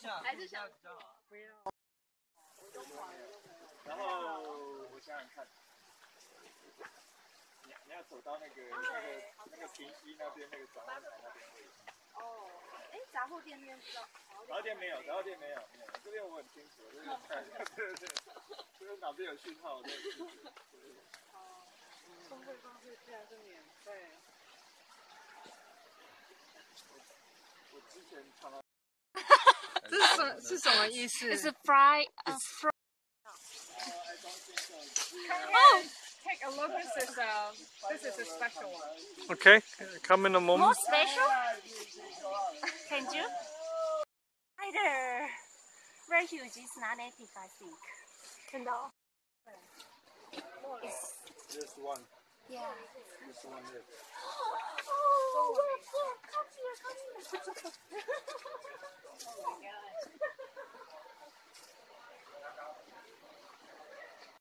下，还是想比较好。不要。然后我想想看，你你要走到那个那个那个平西那边那个转弯台那边会有。哦，哎，杂货店那边知道。杂货店没有，杂货店没有，没有，这边我很清楚，这边看，对对对，这边哪边有讯号，我都很清楚。工会方式居然是免费。我之前常常。这是什是什么意思？这是 fry a fry。 Oh, take a look at this. Uh, this is a special one. Okay, come in a More moment. special? Can you? Spider. Very huge. It's not native, I think. 看到 This one, Yeah. this one here.